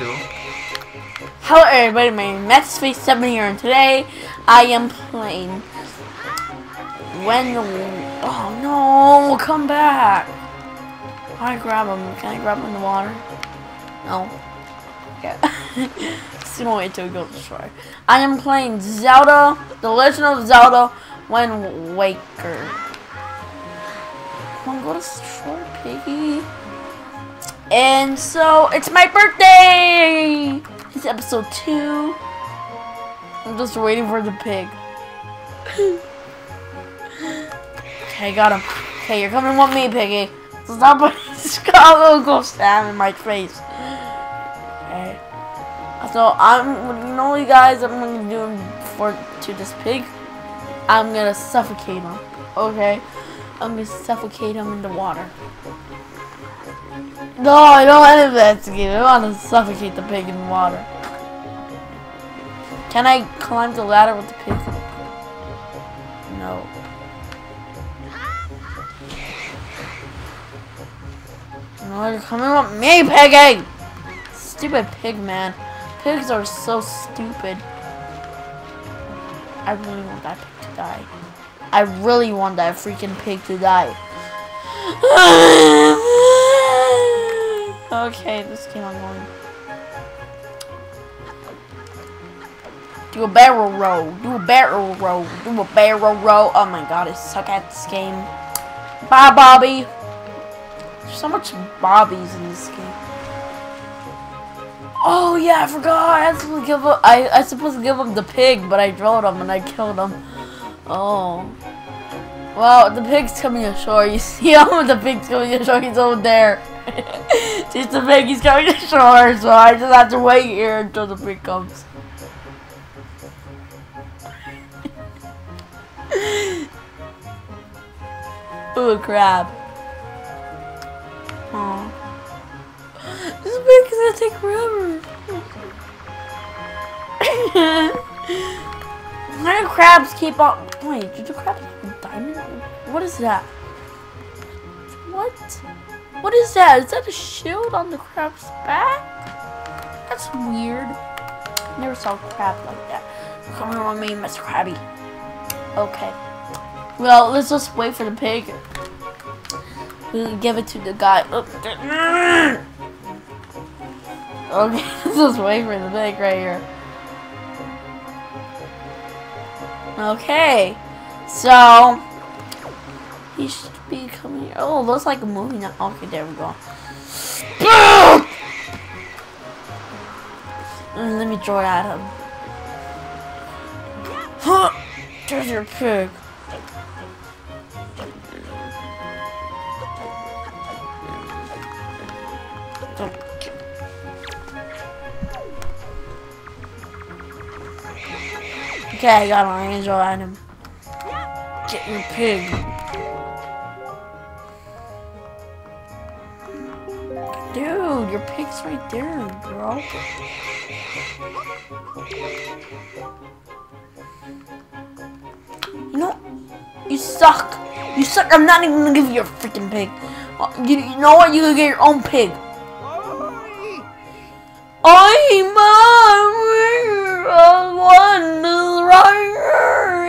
too. Hello everybody, my name is MatthewsFace 7 here, and today I am playing When. Oh no, come back! I grab him? Can I grab him in the water? No. Yeah. Just gonna wait till we go destroy. I am playing Zelda, The Legend of Zelda, Wind Waker. Come on, go destroy Piggy. And so, it's my birthday! It's episode two. I'm just waiting for the pig. okay, got him. Okay, you're coming with me, piggy. Stop putting Chicago stab in my face. Okay. So I'm, you know, you guys, I'm gonna do for to this pig. I'm gonna suffocate him. Okay, I'm gonna suffocate him in the water. No, I don't want to investigate. I want to suffocate the pig in water. Can I climb the ladder with the pig? No. No, you're coming with me, piggy! Stupid pig, man. Pigs are so stupid. I really want that pig to die. I really want that freaking pig to die. Okay, this game I'm going. Do a barrel roll. Do a barrel roll. Do a barrel roll. Oh my god, I suck at this game. Bye, Bobby. There's so much Bobbies in this game. Oh yeah, I forgot. I had to give up. I I supposed to give him the pig, but I drilled him and I killed him. Oh. Well, the pig's coming ashore. You see him? The pig's coming ashore. He's over there. Just the pig, he's coming ashore, so I just have to wait here until the pig comes. Ooh, crab. This pig is gonna take forever. Why do crabs keep on? Wait, did the crabs? What is that? What? What is that? Is that a shield on the crab's back? That's weird. Never saw a crab like that. Come on me, Mr. Krabby. Okay. Well, let's just wait for the pig. We'll give it to the guy. Oh, okay, let's just wait for the pig right here. Okay. So, he should be coming here. Oh, looks like a movie now. Okay, there we go. Let me throw it at him. Huh! There's your pig. Okay, I got my angel on him. Get your pig. Your pig's right there, bro. You know, you suck. You suck. I'm not even gonna give you a freaking pig. Uh, you, you know what? You can get your own pig.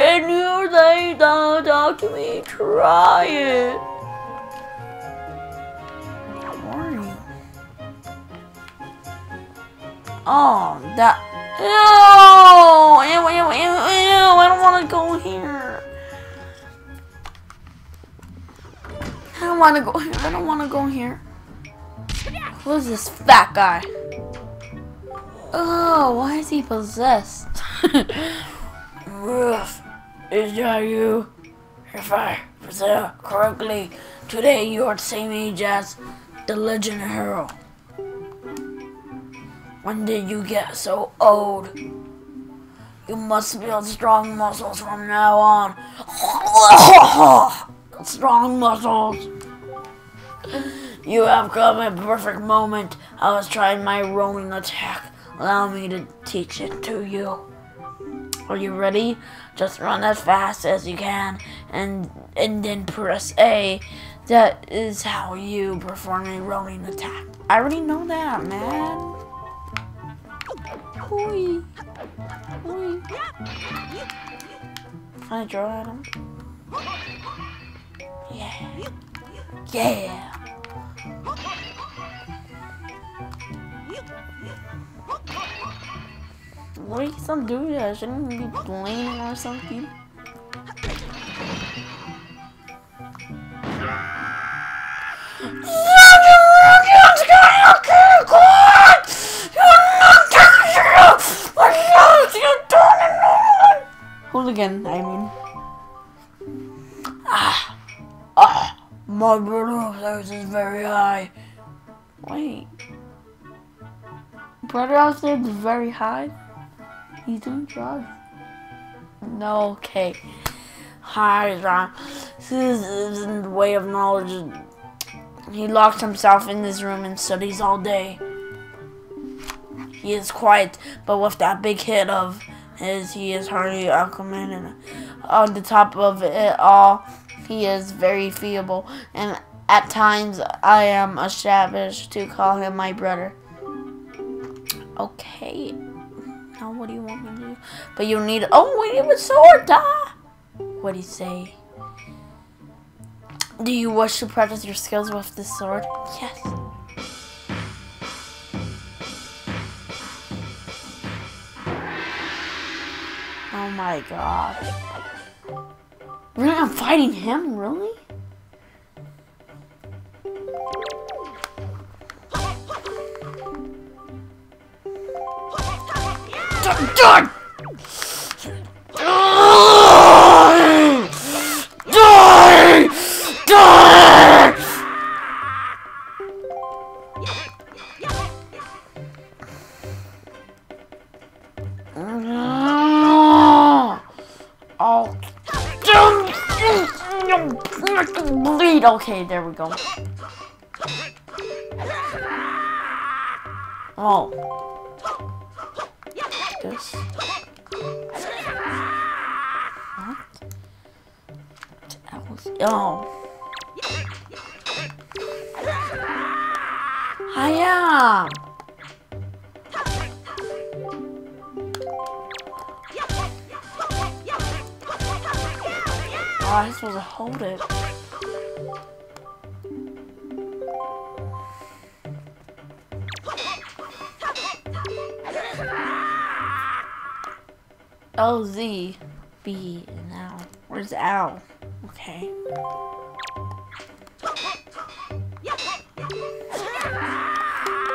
And you say don't talk to me. Try it. Oh, that. Ew! Ew, ew, ew, ew! I don't want to go here. I don't want to go here. I don't want to go here. Who's this fat guy? Oh, why is he possessed? Ruff, is that you? If I recall correctly, today you are the same age as the legend hero. When did you get so old? You must build strong muscles from now on. strong muscles. You have come at perfect moment. I was trying my rolling attack. Allow me to teach it to you. Are you ready? Just run as fast as you can and and then press A. That is how you perform a rolling attack. I already know that, man. Oi. Oi. Can I draw at him? Yeah. Yeah. What are you still doing that? Shouldn't be playing or something? Hooligan, I mean. Ah, ah, my blood upstairs is very high. Wait. Brother upstairs is very high? He's doing drugs? No, okay. Hi, Ron. This is in the way of knowledge. He locks himself in this room and studies all day. He is quiet, but with that big hit of his, he is hardly Aquaman. And on the top of it all, he is very feeble. And at times, I am a savage to call him my brother. Okay. Now, what do you want me to do? But you need. Oh, wait, it sword. Ah! What do you say? Do you wish to practice your skills with this sword? Yes. Oh my god. Really? I'm fighting him? Really? Done! Bleed. Okay, there we go. Oh. This. Oh. Hiya! Oh, I was supposed to hold it. L Z B and L. Where's L? Okay.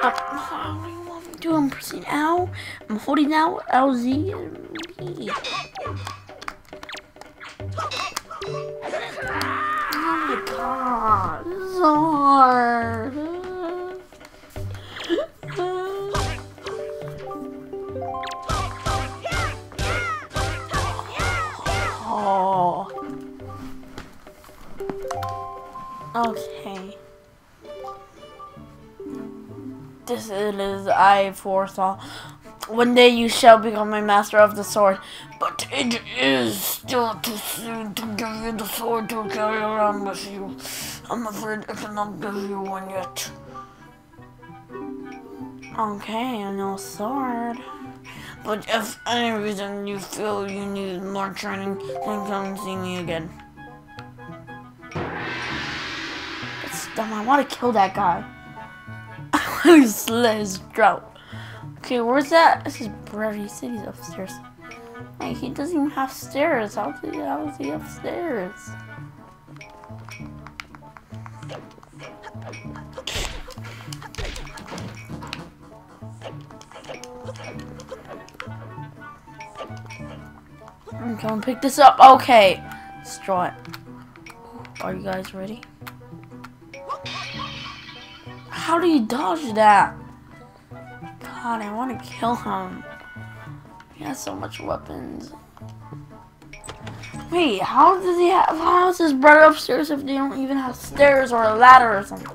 Uh, what do you want me to do? I'm pressing L. I'm holding L, L, Z, and B. God, so. Oh. Okay. This is I foresaw. One day you shall become a master of the sword, but it is still too soon to give you the sword to carry around with you. I'm afraid I cannot give you one yet. Okay, no sword. But if any reason you feel you need more training, then come see me again. It's dumb. I want to kill that guy. I want to slit his throat. Okay, where's that? This is Brady City's upstairs. Like, he doesn't even have stairs. How, did, how is he upstairs? Mm, I'm gonna pick this up. Okay. Let's draw it. Are you guys ready? How do you dodge that? God, I want to kill him. He has so much weapons. Wait, how does he have? How is his brother upstairs if they don't even have stairs or a ladder or something?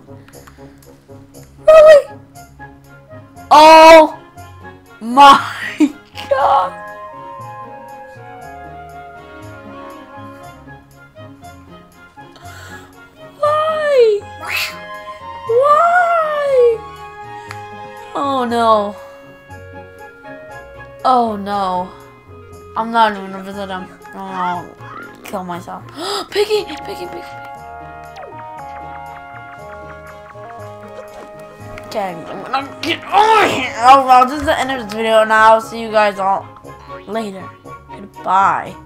Really? Oh my Oh no. I'm not even gonna visit him. Oh, I'll kill myself. Piggy! Piggy, piggy, piggy. Okay, I'm gonna get over here. Oh well, this is the end of this video, and I'll see you guys all later. Goodbye.